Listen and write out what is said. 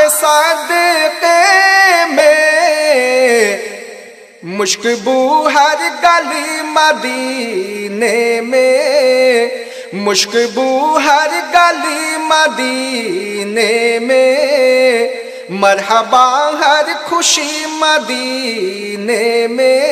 के सदके में मुश्कबू हर गली मदीने में, मुश्कबू हर गली मदीने में, मरहबा हर खुशी मदीने में।